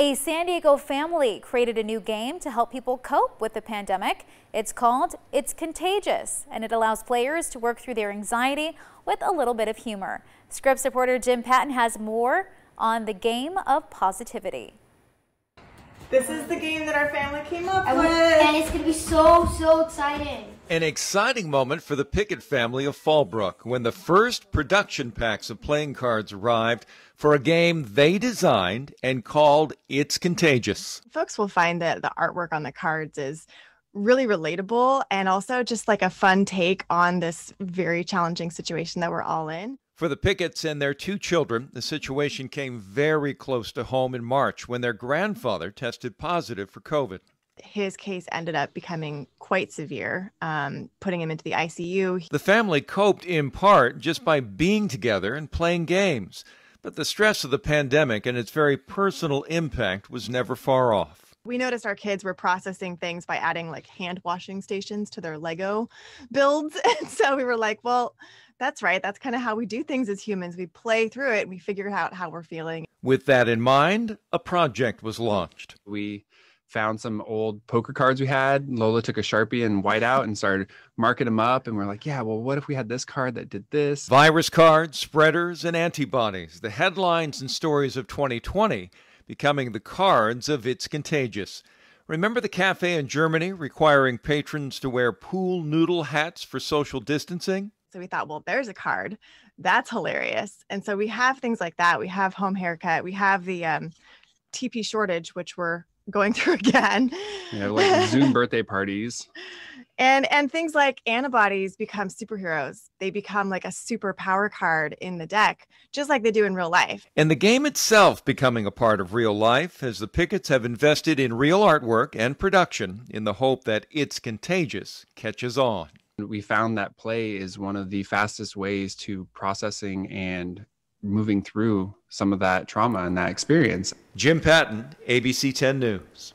A San Diego family created a new game to help people cope with the pandemic. It's called It's Contagious, and it allows players to work through their anxiety with a little bit of humor. Scripps reporter Jim Patton has more on the game of positivity. This is the game that our family came up and with. And it's going to be so, so exciting. An exciting moment for the Pickett family of Fallbrook when the first production packs of playing cards arrived for a game they designed and called It's Contagious. Folks will find that the artwork on the cards is really relatable and also just like a fun take on this very challenging situation that we're all in. For the Picketts and their two children, the situation came very close to home in March when their grandfather tested positive for COVID. His case ended up becoming quite severe, um, putting him into the ICU. The family coped in part just by being together and playing games. But the stress of the pandemic and its very personal impact was never far off. We noticed our kids were processing things by adding like hand washing stations to their Lego builds. And so we were like, well, that's right. That's kind of how we do things as humans. We play through it, we figure out how we're feeling. With that in mind, a project was launched. We found some old poker cards we had. Lola took a Sharpie and white out and started marking them up. And we're like, yeah, well, what if we had this card that did this? Virus cards, spreaders, and antibodies. The headlines and stories of 2020 becoming the cards of It's Contagious. Remember the cafe in Germany requiring patrons to wear pool noodle hats for social distancing? So we thought, well, there's a card. That's hilarious. And so we have things like that. We have home haircut. We have the um, TP shortage, which we're going through again. Yeah, like Zoom birthday parties. And and things like antibodies become superheroes. They become like a super power card in the deck, just like they do in real life. And the game itself becoming a part of real life as the Picketts have invested in real artwork and production in the hope that It's Contagious catches on. We found that play is one of the fastest ways to processing and moving through some of that trauma and that experience. Jim Patton, ABC 10 News.